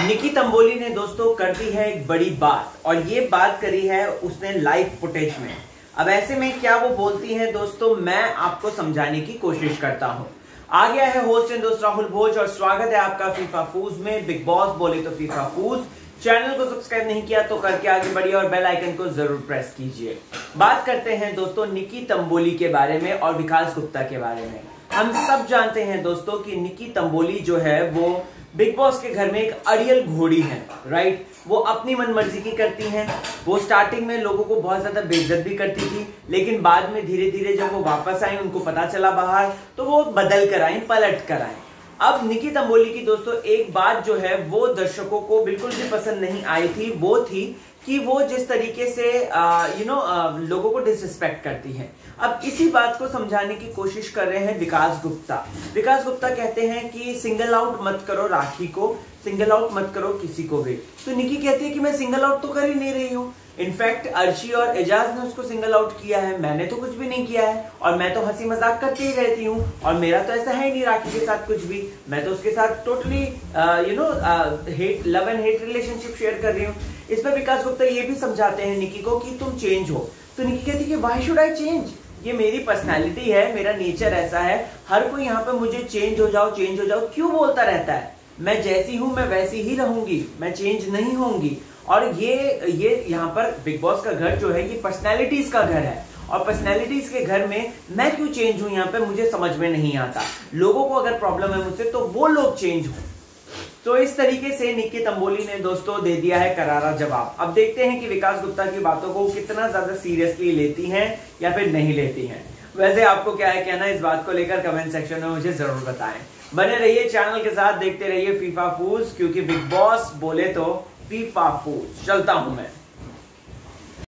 निकी तंबोली ने दोस्तों कर दी है एक बड़ी बात, और ये बात करी है उसने लाइव फुटेज में। अब ऐसे में क्या वो बोलती है दोस्तों, मैं आपको समझाने की कोशिश करता हूँ। आ गया है होस्ट एंड दोस्त राहुल भोज, और स्वागत है आपका फीफा फूज में। बिग बॉस बोले तो फीफा फूज चैनल को सब्सक्राइब नहीं किया तो करके आगे बढ़िए, और बेल आइकन को ज़रूर प्रेस कीजिए। बात करते हैं दोस्तों निकी तंबोली के बारे में और विकास गुप्ता के बारे में। हम सब जानते हैं दोस्तों कि निकी तंबोली जो है, वो बिग बॉस के घर में एक अड़ियल घोड़ी है राइट वो अपनी मन मर्ज़ी की करती हैं। वो स्टार्टिंग में लोगों को बहुत ज़्यादा बेइज्जत भी करती थी, लेकिन बाद में धीरे धीरे जब वो वापस आई उनको पता चला बाहर तो वो बदल कर आई पलट कर आई अब निकी तंबोली की दोस्तों, एक बात जो है, वो दर्शकों को बिल्कुल भी पसंद नहीं आई थी, वो थी कि वो जिस तरीके से यू नो लोगों को डिसरिस्पेक्ट करती है। अब इसी बात को समझाने की कोशिश कर रहे हैं विकास गुप्ता। विकास गुप्ता कहते हैं कि सिंगल आउट मत करो राखी को सिंगल आउट मत करो किसी को भी। तो निकी कहती है कि मैं सिंगल आउट तो कर ही नहीं रही हूँ। इनफैक्ट अर्शी और एजाज ने उसको सिंगल आउट किया है। मैंने तो कुछ भी नहीं किया है और मैं तो हँसी मज़ाक करती ही रहती हूँ और मेरा तो ऐसा है नहीं राखी के साथ कुछ भी। मैं तो उसके साथ totally you know hate love and hate relationship share कर रही हूँ। इस पर विकास गुप्ता ये भी समझाते हैं निकी को कि तुम चेंज हो। तो निकी कहती है वाई शुड आई चेंज ये मेरी पर्सनैलिटी है, मेरा नेचर ऐसा है। हर कोई यहाँ पे मुझे चेंज हो जाओ चेंज हो जाओ, क्यों बोलता रहता है? मैं जैसी हूँ, मैं वैसी ही रहूँगी, मैं चेंज नहीं होंगी। और ये ये यहाँ पर बिग बॉस का घर जो है, ये पर्सनैलिटीज का घर है। और पर्सनैलिटीज के घर में मैं क्यों चेंज हूँ यहाँ पे, मुझे समझ में नहीं आता। लोगों को अगर प्रॉब्लम है मुझसे तो वो लोग चेंज हो। तो इस तरीके से निकी तंबोली ने दोस्तों दे दिया है करारा जवाब। अब देखते हैं कि विकास गुप्ता की बातों को कितना ज़्यादा सीरियसली लेती हैं या फिर नहीं लेती हैं। वैसे आपको क्या है कहना, इस बात को लेकर कमेंट सेक्शन में मुझे ज़रूर बताएँ। बने रहिए चैनल के साथ, देखते रहिए फीफा फूज क्योंकि बिग बॉस बोले तो फीफा फूल चलता हूँ मैं।